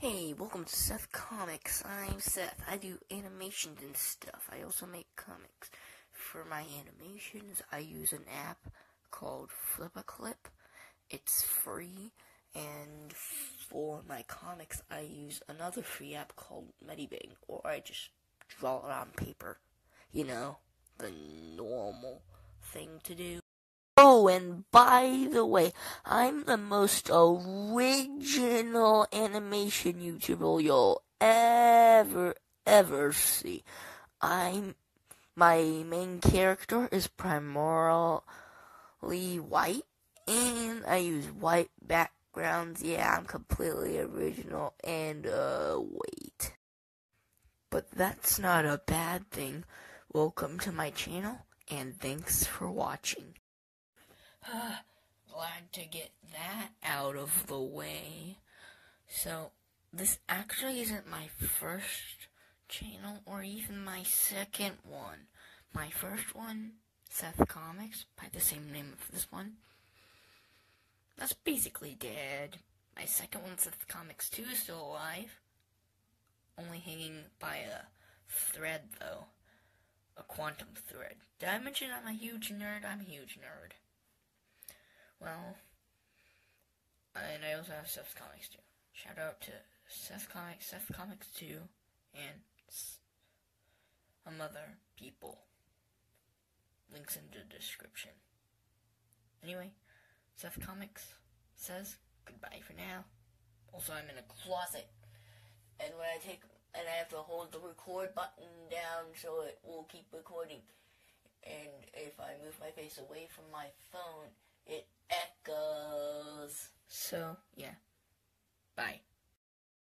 Hey, welcome to Seth Comics. I'm Seth. I do animations and stuff. I also make comics. For my animations, I use an app called Flipaclip. It's free. And for my comics, I use another free app called Medibang, or I just draw it on paper. You know, the normal thing to do. Oh, and by the way, I'm the most original animation YouTuber you'll ever, ever see. I'm, my main character is primarily white, and I use white backgrounds. Yeah, I'm completely original, and, uh, wait. But that's not a bad thing. Welcome to my channel, and thanks for watching. Glad to get that out of the way. So, this actually isn't my first channel or even my second one. My first one, Seth Comics, by the same name of this one, that's basically dead. My second one, Seth Comics 2, is still alive. Only hanging by a thread, though. A quantum thread. Did I mention I'm a huge nerd? I'm a huge nerd. Well, and I also have Seth Comics too. Shout out to Seth Comics, Seth Comics 2, and some other people. Links in the description. Anyway, Seth Comics says goodbye for now. Also, I'm in a closet, and when I take, and I have to hold the record button down so it will keep recording. And if I move my face away from my phone, it echoes. So, yeah. Bye.